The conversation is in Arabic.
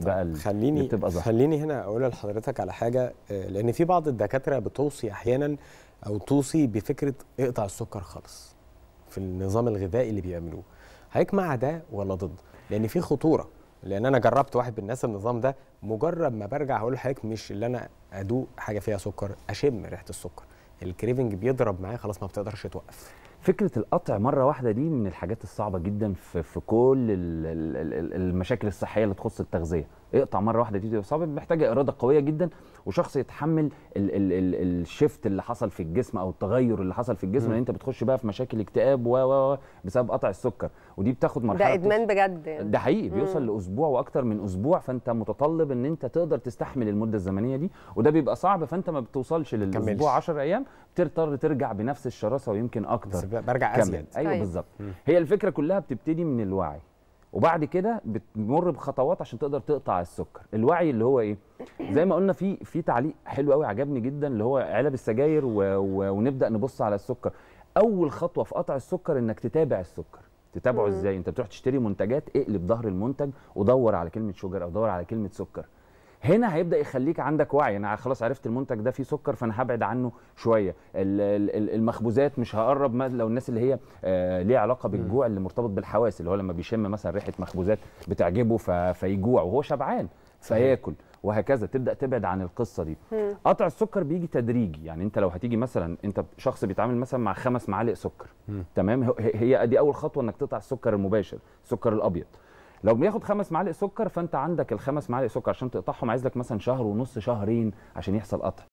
بقى خليني بتبقى ظاهرة. خليني هنا أقول لحضرتك على حاجة آه، لأن في بعض الدكاترة بتوصي أحيانا أو توصي بفكرة اقطع السكر خالص في النظام الغذائي اللي بيعملوه. حضرتك مع ده ولا ضد؟ لأن في خطورة. لأن أنا جربت واحد من الناس النظام ده مجرد ما برجع هقول لحضرتك مش اللي أنا أدوق حاجة فيها سكر أشم ريحة السكر. الكريفنج بيضرب معايا خلاص ما بتقدرش توقف. فكرة القطع مرة واحدة دي من الحاجات الصعبة جدا في, في كل ال- ال- ال- المشاكل الصحية اللي تخص التغذية اقطع مرة واحدة دي صعبة محتاجة إرادة قوية جدا وشخص يتحمل ال ال ال الشيفت اللي حصل في الجسم أو التغير اللي حصل في الجسم. لأن أنت بتخش بقى في مشاكل اكتئاب و بسبب قطع السكر ودي بتاخد مرحلة ده ادمان بجد يعني. ده حقيقي بيوصل. لأسبوع وأكتر من أسبوع فأنت متطلب إن أنت تقدر تستحمل المدة الزمنية دي وده بيبقى صعب فأنت ما بتوصلش. للأسبوع 10 أيام بتضطر ترجع بنفس الشراسة ويمكن أكتر برجع. ازيد أيوه طيب. بالظبط. هي الفكرة كلها بتبتدي من الوعي وبعد كده بتمر بخطوات عشان تقدر تقطع السكر الوعي اللي هو إيه زي ما قلنا في في تعليق حلو قوي عجبني جدا اللي هو علب السجاير و... و... ونبدأ نبص على السكر أول خطوة في قطع السكر إنك تتابع السكر تتابعه. إزاي أنت بتروح تشتري منتجات اقلب ظهر المنتج ودور على كلمة شوجر أو دور على كلمة سكر هنا هيبدأ يخليك عندك وعي. أنا خلاص عرفت المنتج ده فيه سكر فأنا هبعد عنه شوية. ال- ال- ال- المخبوزات مش هقرب ما- لو الناس اللي هي آه ليها علاقة بالجوع اللي مرتبط بالحواس اللي هو لما بيشم مثلا ريحة مخبوزات بتعجبه ف- فيجوع وهو شبعان فياكل وهكذا. تبدأ تبعد عن القصة دي. قطع السكر بيجي تدريجي. يعني أنت لو هتيجي مثلا أنت شخص بيتعامل مثلا مع خمس معالق سكر. مم. تمام؟ هي دي أول خطوة إنك تقطع السكر المباشر السكر الأبيض. لو بياخد خمس معالق سكر فأنت عندك الخمس معالق سكر عشان تقطعهم عايز لك مثلا شهر ونص شهرين عشان يحصل قطع.